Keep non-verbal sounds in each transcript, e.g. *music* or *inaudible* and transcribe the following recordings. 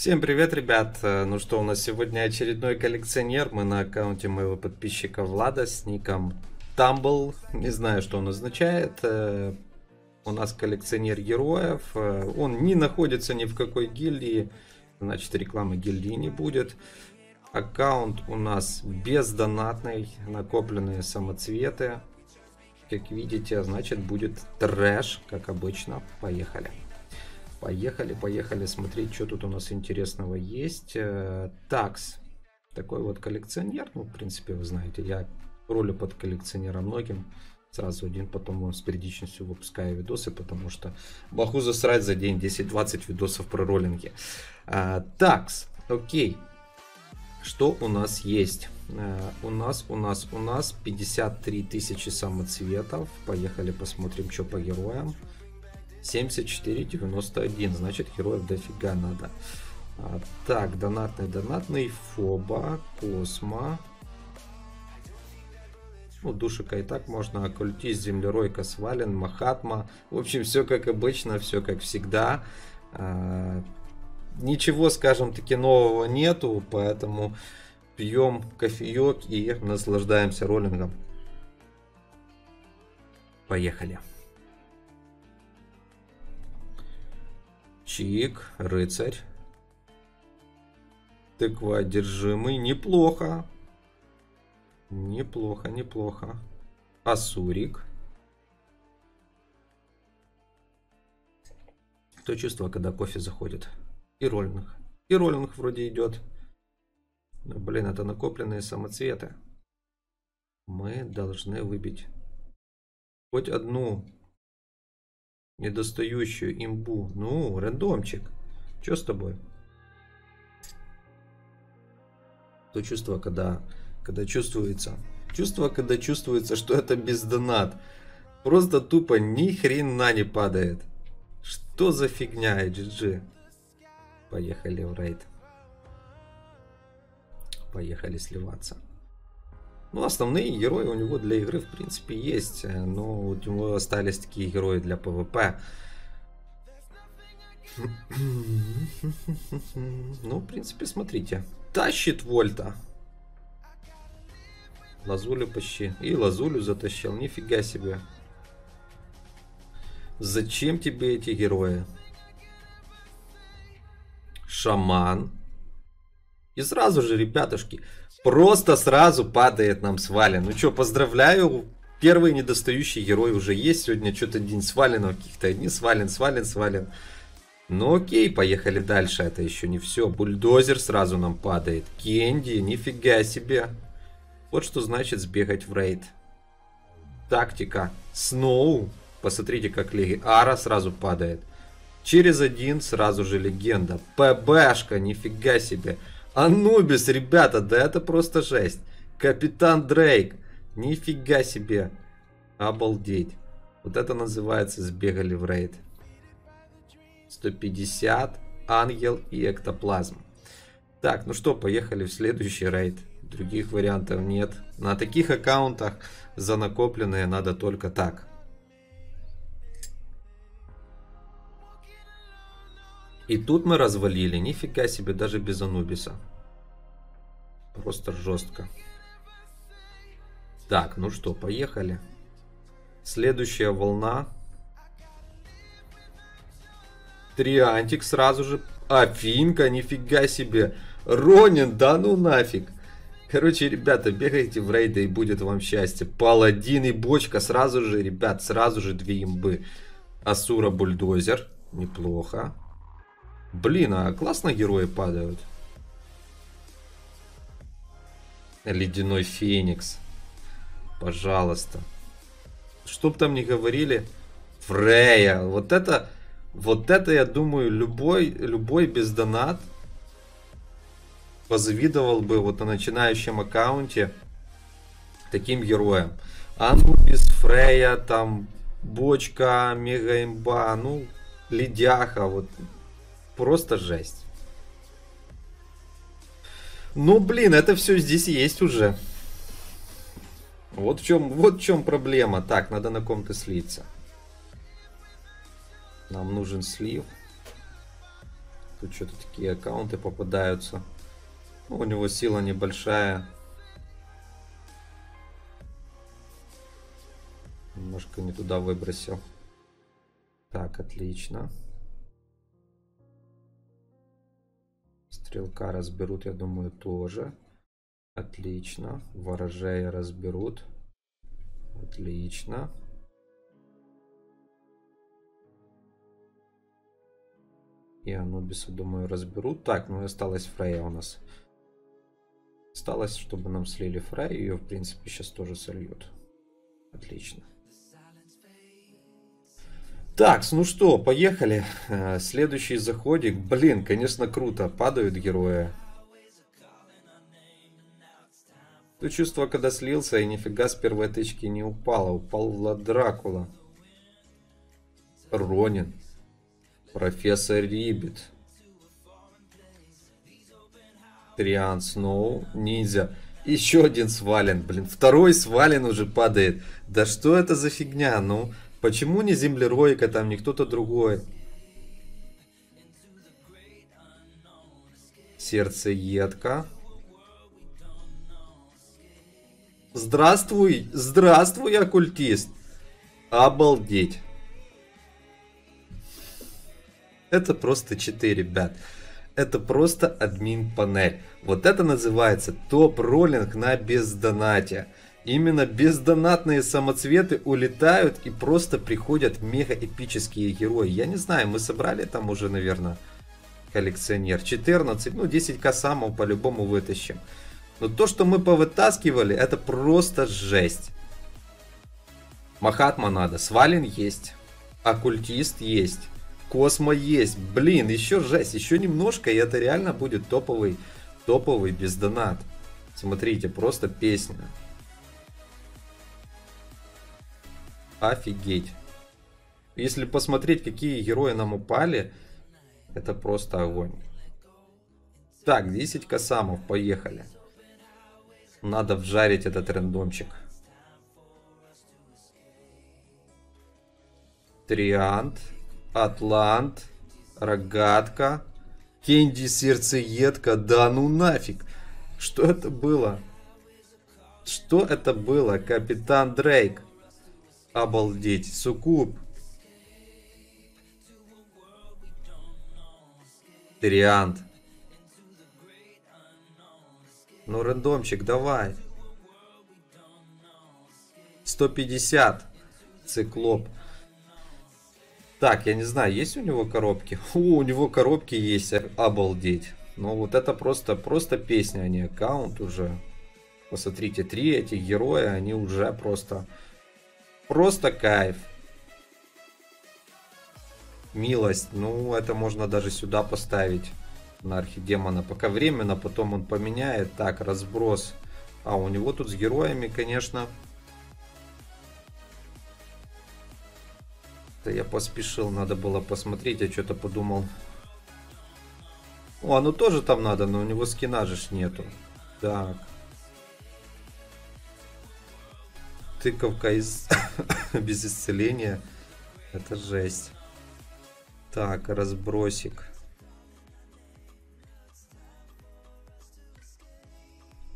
Всем привет, ребят! Э, ну что, у нас сегодня очередной коллекционер. Мы на аккаунте моего подписчика Влада с ником Tumble. Не знаю, что он означает. Э, у нас коллекционер героев. Э, он не находится ни в какой гильдии. Значит, рекламы гильдии не будет. Аккаунт у нас бездонатный. Накопленные самоцветы. Как видите, значит, будет трэш, как обычно. Поехали. Поехали, поехали смотреть, что тут у нас интересного есть. Э, такс. Такой вот коллекционер. Ну, в принципе, вы знаете, я ролю под коллекционера многим. Сразу один, потом с периодичностью выпускаю видосы, потому что могу засрать за день 10-20 видосов про роллинги. А, такс, окей. Что у нас есть? Uh, у нас, у нас, у нас 53 тысячи самоцветов. Поехали посмотрим, что по героям. 74,91. Значит, героев дофига надо. А, так, донатный, донатный. Фоба, Космо. Ну, душика и так можно. Оккультист, землеройка, свален, Махатма. В общем, все как обычно, все как всегда. А, ничего, скажем таки, нового нету, поэтому пьем кофеек и наслаждаемся роллингом. Поехали. Чик, рыцарь. Тыква одержимый. Неплохо. Неплохо, неплохо. Асурик. То чувство, когда кофе заходит. И роллинг. И роллинг вроде идет. Но, блин, это накопленные самоцветы. Мы должны выбить хоть одну недостающую имбу. Ну, рандомчик. Что с тобой? То чувство, когда, когда чувствуется. Чувство, когда чувствуется, что это бездонат. Просто тупо ни хрена не падает. Что за фигня, GG? Поехали в рейд. Поехали сливаться. Ну, основные герои у него для игры, в принципе, есть. Э, но у него остались такие герои для ПВП. *clears throat* Ну, в принципе, смотрите. Тащит Вольта. Лазулю почти. И Лазулю затащил. Нифига себе. Зачем тебе эти герои? Шаман. И сразу же, ребятушки, Просто сразу падает нам свален. Ну что, поздравляю. Первый недостающий герой уже есть. Сегодня что-то день сваленов каких-то. Одни свален, свален, свален. Ну окей, поехали дальше. Это еще не все. Бульдозер сразу нам падает. Кенди, нифига себе. Вот что значит сбегать в рейд. Тактика. Сноу. Посмотрите, как леги. Ара сразу падает. Через один сразу же легенда. ПБшка, нифига себе. Анубис, ребята, да это просто жесть. Капитан Дрейк. Нифига себе. Обалдеть. Вот это называется сбегали в рейд. 150, ангел и эктоплазм. Так, ну что, поехали в следующий рейд. Других вариантов нет. На таких аккаунтах за накопленные надо только так. И тут мы развалили. Нифига себе, даже без Анубиса. Просто жестко. Так, ну что, поехали. Следующая волна. Триантик сразу же. Афинка, нифига себе. Ронин, да ну нафиг. Короче, ребята, бегайте в рейды и будет вам счастье. Паладин и бочка сразу же, ребят, сразу же две имбы. Асура бульдозер. Неплохо. Блин, а классно герои падают. Ледяной Феникс. Пожалуйста. Чтоб там ни говорили. Фрея. Вот это... Вот это, я думаю, любой, любой бездонат позавидовал бы вот на начинающем аккаунте таким героям. Анубис, Фрея, там, Бочка, Мега Имба, ну, Ледяха, вот просто жесть. Ну, блин, это все здесь есть уже. Вот в чем, вот в чем проблема. Так, надо на ком-то слиться. Нам нужен слив. Тут что-то такие аккаунты попадаются. Ну, у него сила небольшая. Немножко не туда выбросил. Так, отлично. Стрелка разберут, я думаю, тоже. Отлично. Ворожея разберут. Отлично. И Анубиса, думаю, разберут. Так, ну и осталась Фрея у нас. Осталось, чтобы нам слили Фрей. Ее, в принципе, сейчас тоже сольют. Отлично. Так, ну что, поехали. Э, следующий заходик. Блин, конечно, круто. Падают герои. То чувство, когда слился, и нифига с первой тычки не упало. Упал Дракула. Ронин. Профессор Рибит. Триан Сноу. Ниндзя. Еще один свален, блин. Второй свален уже падает. Да что это за фигня, ну? Почему не землеройка там, не кто-то другой? Сердцеедка. Здравствуй, здравствуй, оккультист. Обалдеть. Это просто 4, ребят. Это просто админ панель. Вот это называется топ-роллинг на бездонате. Именно бездонатные самоцветы улетают и просто приходят мега эпические герои. Я не знаю, мы собрали там уже, наверное, коллекционер. 14, ну 10к самов по-любому вытащим. Но то, что мы повытаскивали, это просто жесть. Махатма надо, Свалин есть, Оккультист есть, Космо есть. Блин, еще жесть, еще немножко, и это реально будет топовый, топовый бездонат. Смотрите, просто песня. Офигеть. Если посмотреть, какие герои нам упали, это просто огонь. Так, 10 косамов, поехали. Надо вжарить этот рандомчик. Триант, Атлант, Рогатка, Кенди Сердцеедка. Да ну нафиг. Что это было? Что это было? Капитан Дрейк. Обалдеть. Сукуб. Триант. Ну, рандомчик, давай. 150. Циклоп. Так, я не знаю, есть у него коробки? *laughs* О, у него коробки есть, обалдеть. Ну вот это просто, просто песня, а не аккаунт уже. Посмотрите, три этих героя, они уже просто Просто кайф. Милость. Ну, это можно даже сюда поставить. На архидемона. Пока временно, потом он поменяет. Так, разброс. А, у него тут с героями, конечно... Да я поспешил, надо было посмотреть, я что-то подумал. О, ну тоже там надо, но у него скина же нету. Так. Тыковка из... *laughs* без исцеления. Это жесть. Так, разбросик.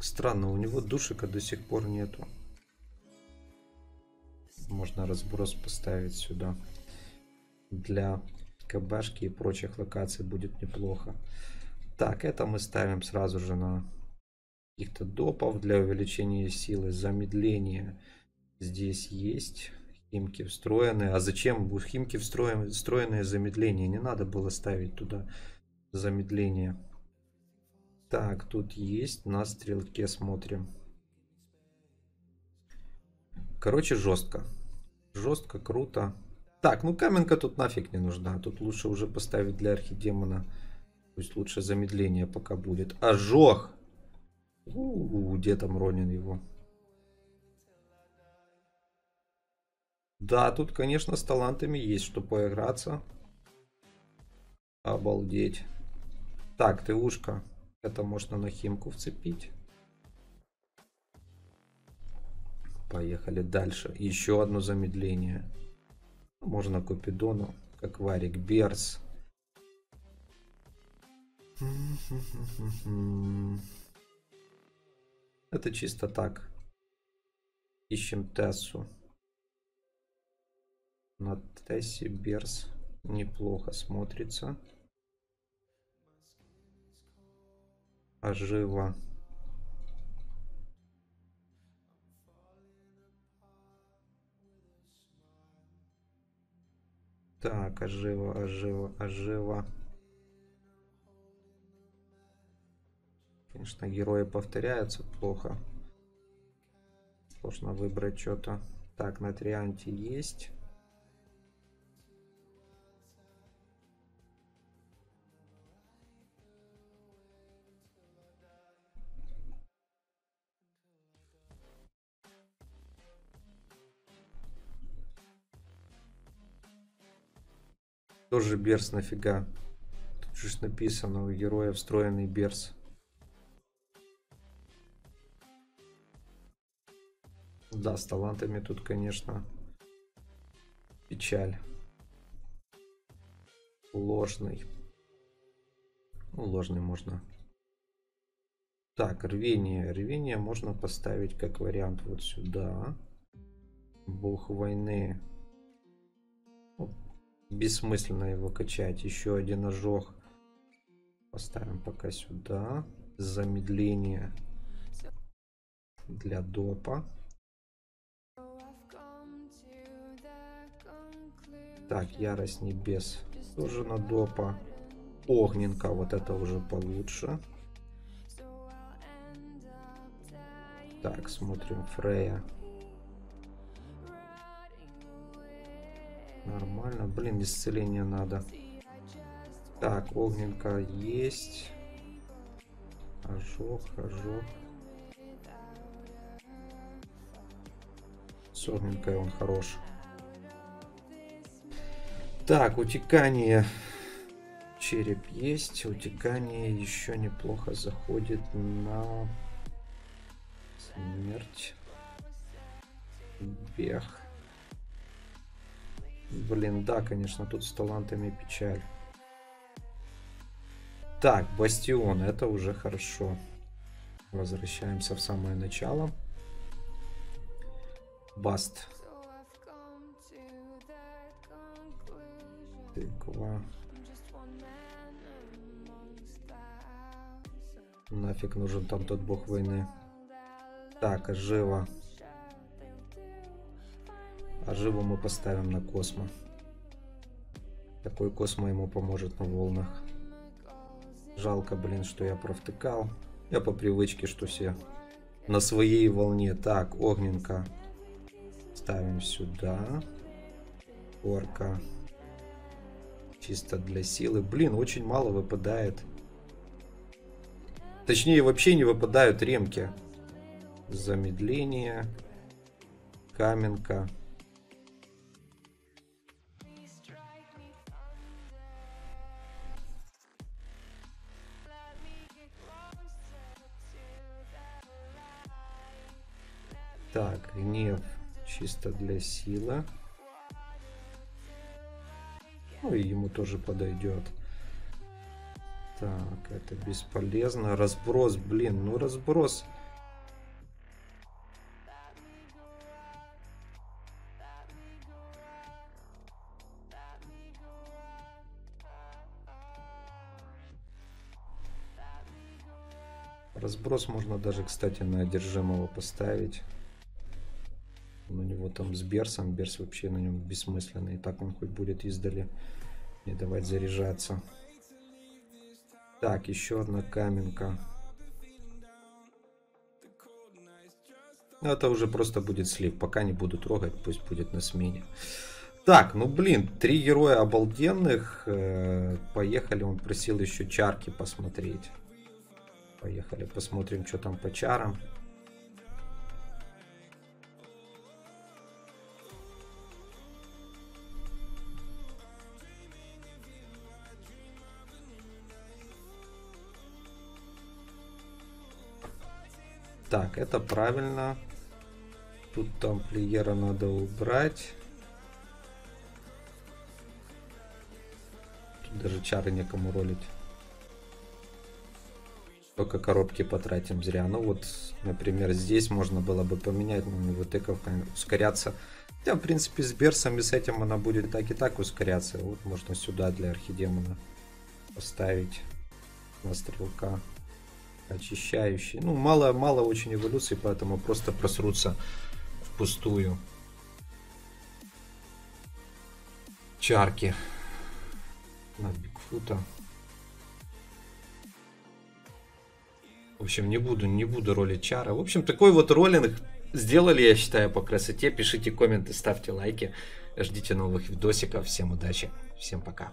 Странно, у него душика до сих пор нету. Можно разброс поставить сюда. Для кабашки и прочих локаций будет неплохо. Так, это мы ставим сразу же на каких-то допов для увеличения силы, замедления. Здесь есть химки встроенные. А зачем химки встроенные, встроенное замедление? Не надо было ставить туда замедление. Так, тут есть. На стрелке смотрим. Короче, жестко. Жестко, круто. Так, ну каменка тут нафиг не нужна. Тут лучше уже поставить для архидемона. Пусть лучше замедление пока будет. Ожог! У -у -у, где там Ронин его? Да, тут, конечно, с талантами есть что поиграться. Обалдеть. Так, ты ушко. Это можно на химку вцепить. Поехали дальше. Еще одно замедление. Можно Купидону, как Варик Берс. Это чисто так. Ищем Тессу. На Тессе Берс неплохо смотрится. Ожива. Так, ожива, ожива, ожива. Конечно, герои повторяются плохо. Сложно выбрать что-то. Так, на Трианте есть. Тоже берс нафига. Тут же написано у героя встроенный берс. Да, с талантами тут, конечно, печаль. Ложный. Ну, ложный можно. Так, рвение. Рвение можно поставить как вариант вот сюда. Бог войны. Бессмысленно его качать. Еще один ожог. Поставим пока сюда. Замедление для допа. Так, ярость небес. Тоже на допа. Огненка, вот это уже получше. Так, смотрим Фрея. Нормально. Блин, исцеление надо. Так, огненка есть. Ожог, ожог. С огненкой он хорош. Так, утекание. Череп есть. Утекание еще неплохо заходит на смерть. Бег. Блин, да, конечно, тут с талантами печаль. Так, Бастион, это уже хорошо. Возвращаемся в самое начало. Баст. Тыква. Нафиг нужен там тот бог войны. Так, Ажива. А живо мы поставим на Космо. Такой Космо ему поможет на волнах. Жалко, блин, что я провтыкал. Я по привычке, что все на своей волне. Так, огненка. Ставим сюда. Орка. Чисто для силы. Блин, очень мало выпадает. Точнее, вообще не выпадают ремки. Замедление. Каменка. Так, гнев чисто для силы. Ну и ему тоже подойдет. Так, это бесполезно. Разброс, блин, ну разброс. Разброс можно даже, кстати, на одержимого поставить. У него там с Берсом. Берс вообще на нем бессмысленный. И так он хоть будет издали не давать заряжаться. Так, еще одна каменка. Ну, это уже просто будет слив. Пока не буду трогать, пусть будет на смене. Так, ну блин, три героя обалденных. Э, поехали, он просил еще чарки посмотреть. Поехали, посмотрим, что там по чарам. Так, это правильно. Тут тамплиера надо убрать. Тут даже чары некому ролить. Только коробки потратим зря. Ну вот, например, здесь можно было бы поменять, но не вытыковка, ускоряться. Хотя, в принципе, с берсом и с этим она будет так и так ускоряться. Вот можно сюда для архидемона поставить на стрелка очищающий. Ну, мало, мало очень эволюций, поэтому просто просрутся впустую. Чарки на Бигфута. В общем, не буду, не буду ролить чара. В общем, такой вот роллинг сделали, я считаю, по красоте. Пишите комменты, ставьте лайки. Ждите новых видосиков. Всем удачи, всем пока.